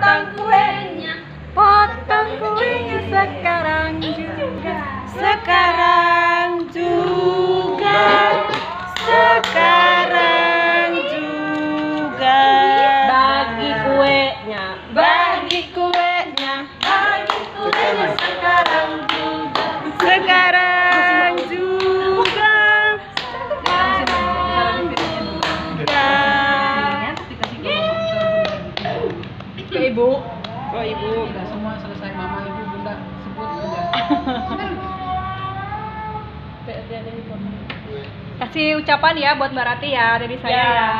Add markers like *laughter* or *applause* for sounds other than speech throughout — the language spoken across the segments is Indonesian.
potong kuenya potong kuenya sekarang juga. Sekarang Kasih ucapan ya buat Mbak Rati ya dari saya Ya. ya.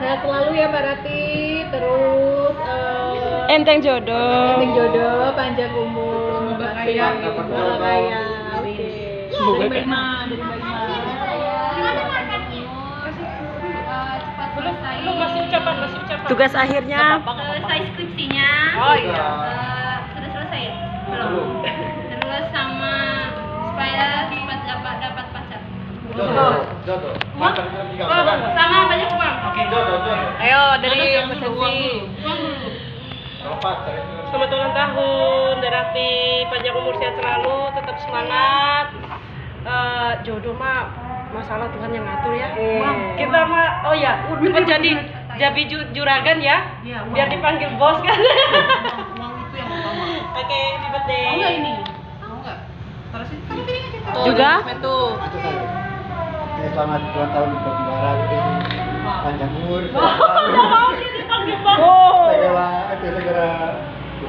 Sehat selalu ya Mbak Rati. Terus eh enteng jodoh penting jodoh, panjang umur, Semoga kaya, dapat Semoga kaya. Oke. Semoga Dari Mbak kaya. Dari Mbak Ima. belum selesai Lu masih ucapan, masih ucapan. tugas akhirnya selesai skripsinya Oh iya. Oh, sama banyak uang Oke, jodoh, jodoh. Ayo dari Selamat ulang tahun, Derati. Panjang umur sehat selalu, tetap semangat. Eh, jodoh mah masalah Tuhan yang ngatur ya. Mah, Kita mah, oh ya, udah jadi jadi ju- juragan ya, Iya, biar dipanggil bos kan. Uang itu yang *laughs* utama. Oke, happy birthday. Mau nggak ini? Mau nggak? Taruh sini. Piring aja. Juga? Selamat ulang tahun untuk Mbak Rati. Panjang umur. *laughs* Oh. Segera, itu segera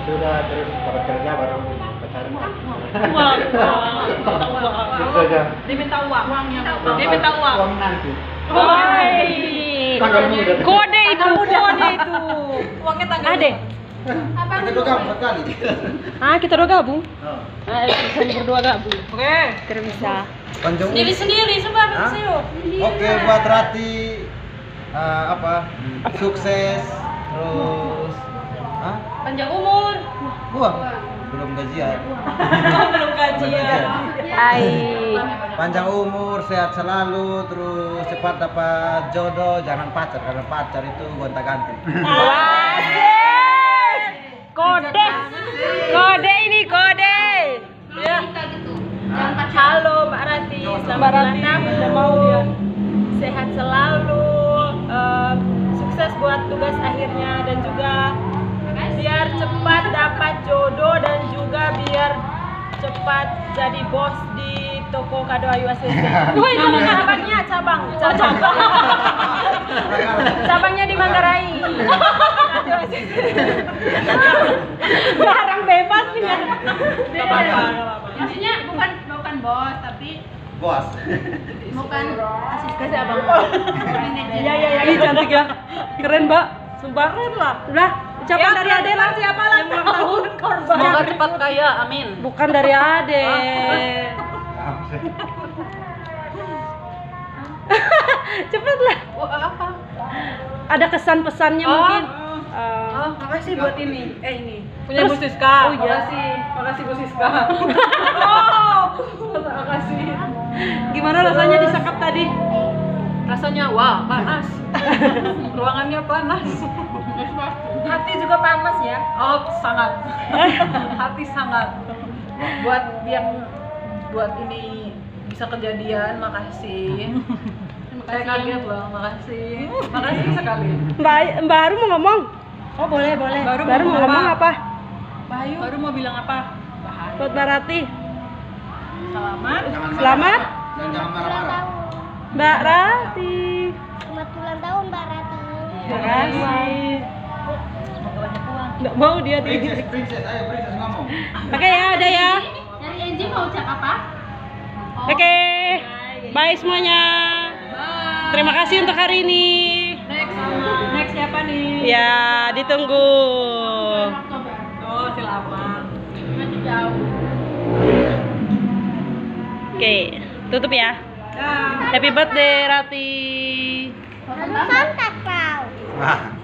sudah terus dapat kerja baru pacaran. *laughs* Uang. Saja. Uang. Uang yang Uang- Dia minta uang. Uang nanti. Woi. Kode itu, kode itu. Uangnya tanggal. Ade. Kita dua kamu sekali. Ah, kita udah gabung. Oh. Ah, kita berdua gabung. Oke. Kita bisa. Panjang umur. sendiri sendiri coba? Sio. Oke buat Rati eh, apa sukses terus Hah? panjang umur Gua belum gajian. *laughs* Belum gajian. Hai. Panjang umur, sehat selalu, terus cepat dapat jodoh, jangan pacar karena pacar itu gonta-ganti. Cepat jadi bos di toko kado Ayu ACC. Woi, nama cabangnya cabang, cabang. *laughs* Cabangnya di Manggarai. Kado *laughs* ACC. Barang bebas nih. Gak apa-apa, bukan bukan bos tapi Bos. bukan asisten abang. Iya iya iya, Ih, cantik ya. Keren, Mbak. Sumpah keren lah. Udah, ucapan dari Ade lah. siapa lah Yang ulang tahun. korban. Semoga cepat kaya, amin. Bukan dari Ade. *laughs* Cepet lah. Oh, apa? Ada kesan pesannya Oh. mungkin. Eh, Oh, makasih buat ini. Eh, ini. Punya Bu Siska. Oh, iya. Makasih, makasih Bu Siska. Oh. *laughs* makasih. gimana rasanya disakap tadi? Rasanya wah, panas. *laughs* Ruangannya panas. Hati juga panas ya. Oh, sangat. *laughs* Hati sangat. Buat yang buat ini bisa kejadian, makasih. Saya kaget loh, makasih. *laughs* Makasih sekali. Mbak Mbak Haru mau ngomong? Oh boleh boleh. Baru, mau ngomong apa? Bayu. Baru mau bilang apa? Buat Mbak Rati. Selamat. Selamat. Dan jangan marah-marah. Mbak Rati. Ulang tahun Mbak Rati. Terima kasih. Semoga banyak uang. Nggak mau dia di. Princess, princess, ayo princess ngomong. Oke ya, ada ya. dari Angie mau ucap apa Oke. Bye semuanya. Terima kasih untuk hari ini. Next. Next siapa nih? Ya, ditunggu. Oh silakan. masih jauh Oke, tutup ya. Happy birthday Rati. Não falta pau. Ah.